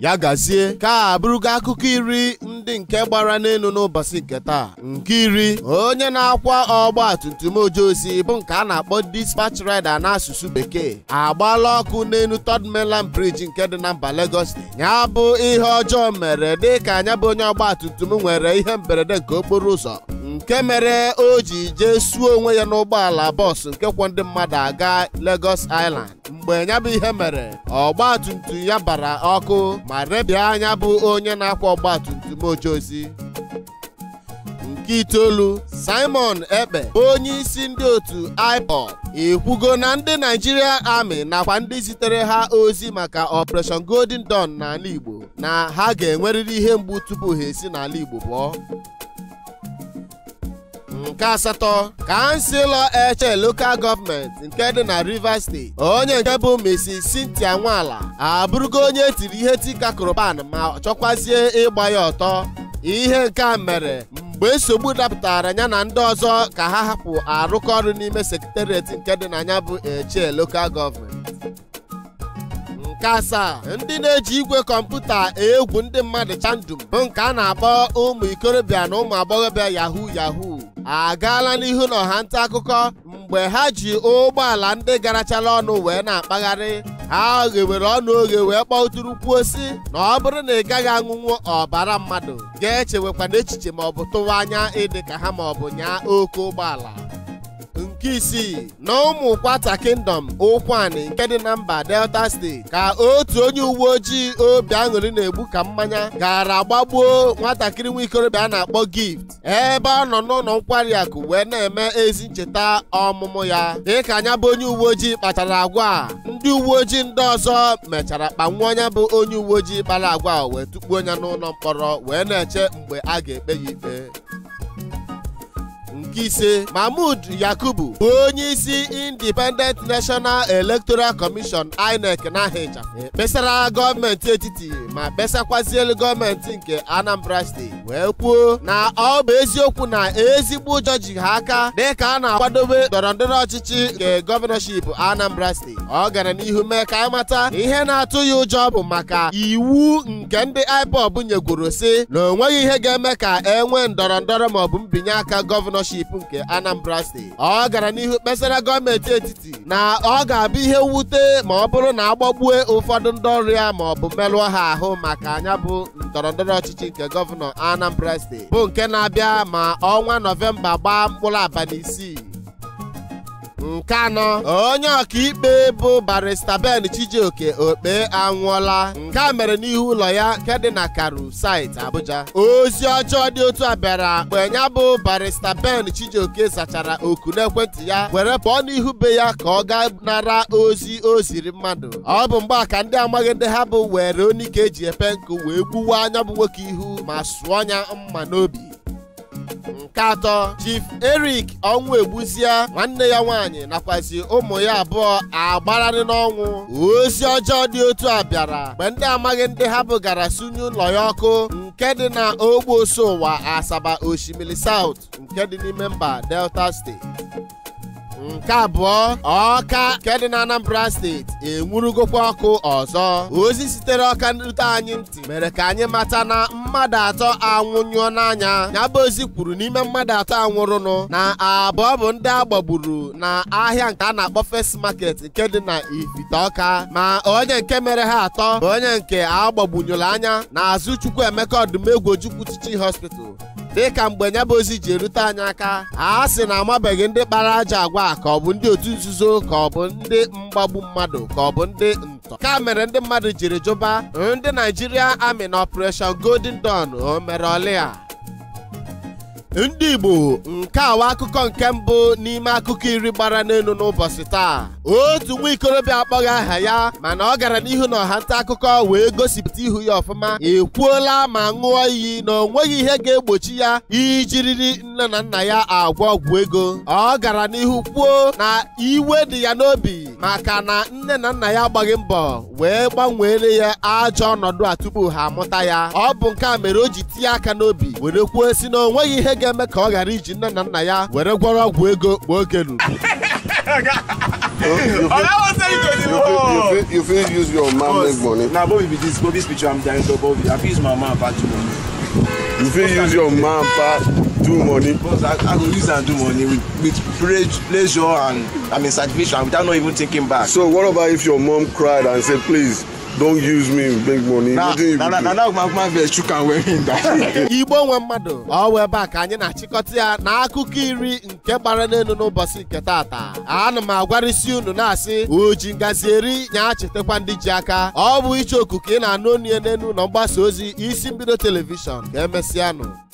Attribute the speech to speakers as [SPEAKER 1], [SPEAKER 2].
[SPEAKER 1] ya gazie ka a bụrụgo akụkọ iri ndị nke gbara n'elu n'ụbọchị nke taa. Nke iri onye na-akwa ọgba tumtum ojozi bụ nke a na-akpọ dispatch rider n'asụsụ bekee. Agbaala ọkụ n'elu Third Mainland Bridge nke dị na mba steeti ya bụ ihe ọjọọ mere dị ka anya bụ onye ọgba tumtum nwere ihe mberede nke okporo ụzọ. Nke mere o ji jee suo onwe ya n'ụgbọala bọọsụ nke kwọ ndị mmadụ aga Lagos Island. Mgbe ya bụ ihe mere ọgba tumtum ya bara ọkụ ma rebịa anya bụ onye na-akwa ọgba tumtum ojozi. Nke itoolu Simon Ekpe onye isi ndị otu IPOB ekwugo na ndị Nigeria Army nakwa ndị zitere ha ozi maka Operation Golden Dawn n'ala Igbo na ha ga-enwerịrị ihe mgbu tupu ha esi n'ala Igbo pụọ. Nke asatọ kansilọ eche lokal gọọmenti nke dị na Rivers steeti onye nke bụ Mrs. Cynthia Nwala abụrụgo onye etiri ihe tika kroban ma chọkwazie ịgba ya ọtọ. Ihe nke a mere mgbe nsogbu dapụtara ya na ndị ọzọ ka ha hapụ arụkọ ọrụ n'ime sekitariat nke dị na ya bụ eche lokal gọọmenti nke asaa ndị na-eji igwe kọmputa egwu ndị mmadụ chandum bụ nke a na-akpọ ụmụ ikorobịa na ụmụ agbọghọbịa yahoo yahoo. Agaala n'ihu n'ọha nta akụkọ mgbe ha ji ụgbọala ndị garachala ọnụ wee na-akpagharị ha ghewere ọnụ oghe wee kpọtụrụ kwuo si na ọ bụrụ na ị gaghị aṅụnwu ọbara mmadụ ga-echewekwa n'echiche maọbụ tụwa anya ịdị ka ha maọbụ nyaa oke ụgbọala. Nke isii na ụmụ kwata kingdom ụkwanị nke dị na mba delta steeti ka otu onye uwe ojii obi aṅụrị na-egbu ka mmanya gara gbagbuo nwatakịrị nwa ikorobịa a na-akpọ gift. Ebe ọ nọ n'ụlọ nkwari akụ wee na-eme ezi ncheta ọmụmụ ya. Dịka anya bụ onye uwe ojii kpachara agwa ndị uwe ojii ndị ọzọ mechara kpanwuo onye bụ onye uwe ojii kpara agwa wee tukpuo ya n'ụlọ mkpọrọ wee na-eche mgbe a ga-ekpe ya ikpe. Ise mahmud yakubu bụ onye isi independent national electoral commission inec n'aha ịchafụ ekpesara gọọmenti etiti ma kpesakwazielu gọọmenti nke anambra steeti wee kwuo na ọ bụ eziokwu na ezigbo ụjọ ji ha aka dịka a na-akwadobe ndọrọndọrọ ọchịchị nke gọvanọship anambra steeti ọ gara n'ihu mee ka anyị mata ihe na-atụ ya ụjọ bụ maka iwu nke ndị ipob nyegworo si na o nweghị ihe ga-eme ka e nwee ndọrọndọrọ maọbụ mbinye aka gọvanọship nke Anambra steeti ọ gara n'ihu kpesara gọọmenti etiti na ọ ga-abụ ihe mwute ma ọ bụrụ na agbagbue ụfọdụ ndị ọrụ ya ma ọ bụ merụọ ha ahụ maka anya bụ ndọrọndọrọ ọchịchị nke gọvanọ Anambra steeti bụ nke na-abịa ma ọnwa Nọvemba gbaa mkpụrụ abalị isii. Nke anọ. Onye ọkaikpe bụ barista Ben Chijioke Okpe anwụọla. Nke a mere n'ihu ụlọ ya nke dị na Karu site Abuja. Ozi ọjọọ dị otu a bịara mgbe ya bụ barista Ben Chijioke zachara oku n'ekwentị ya were pụọ n'ihu be ya ka ọ gaa nara ozi o ziri mmadụ. Ọ bụ mgbe a ka ndị amaghị ndị ha bụ were onike eji epe nkụ wee gbuwa anya bụ nwoke ihu ma sụọ ya mma n'obi. Nke atọ chief eric ọnwụ egbuzia nwanne ya nwaanyị nakwazi ụmụ ya abụọ agbararị n'ọnwụ. Ozi ọjọọ dị otu a bịara mgbe ndị amaghị ndị ha bụgara sunye ụlọ ya ọkụ nke dị na ogbe ụwa asaba osimiri south nke dị n'ime mba delta steeti nke abụọ ọka nke dị na anambra steeti enwurugokwa ọkụ ọzọ. Ozi sitere ọka nrute anyị ntị mere ka anyị mata na mmadụ atọ anwụnyụọ n'anya. Ya bụ ozi kwuru n'ime mmadụ atọ anwụrụnụ na abụọ bụ ndị agbagburu na ahịa nke a na-akpọ first market nke dị na ifite ọka. Ma onye nke mere ha atọ bụ onye nke agbagbunyụrụ anya na azụ chukwu emeka ọdụmegwu ojukwu teaching hospital. Dịka mgbe ya bụ ozi ji erute anyị aka a sị na amabeghị ndị kpara aja agwa ka ọ bụ ndị otu nzuzo ka ọ bụ ndị mgbagbu mmadụ ka ọ bụ ndị ntọ. Ka mere ndị mmadụ jiri jụba ndị Nigeria Army na Operation Golden Dawn mere ọlịa ndị Igbo nke awa akụkọ nke mbụ n'ime akụkọ iri gbara n'elu n'ụbọchị taa. Otu nwa ikorobịa akpọghị aha ya mana ọ gara n'ihu na ọha nta akụkọ wee gosipụta ihu ya ọfụma. Ekwuola ma ṅụọ iyi na o nweghị ihe ga-egbochi ya ijiriri nne na nna ya agwọ ọgwụ ego. Ọ gara n'ihu kwuo na iwe dị ya n'obi maka na nne na nna ya agbaghị mbọ wee gbanweere ya ajọ ọnọdụ a tupu ha amụta ya. Ọ bụ nke a mere o ji tinye aka n'obi were kwuo si na o nweghị ihe ga-eme ka ọ ghara iji nne na nna ya were gwọrọ ọgwụ ego mgbe oge ruru
[SPEAKER 2] you
[SPEAKER 3] you
[SPEAKER 2] fit you you use your man make money.
[SPEAKER 3] na Bobby be this Bobby spiritual I'm director Bobby I fit use my man pass do money.
[SPEAKER 2] you fit use your man pass do money.
[SPEAKER 3] Because I, I go use am do money with with pleasure pleasure and I mean satisfaction without not even thinking back.
[SPEAKER 2] so what about if your mom cried and say please don use me make money.
[SPEAKER 1] Igbo nwe mmadụ ọ wee ebe a ka anyị na-achịkọta ya na akụkọ iri nke gbara n'elu n'ụbọchị nke taata. Ana m agwarịsị unu na-asị oji ngazi eri nya chetakwa ndị ji aka. Ọ bụ iche oku ka ị na-anụ onye n'elu na mgbasa ozi isi mbido telivishọn ka emesịanụ.